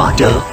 Wonder.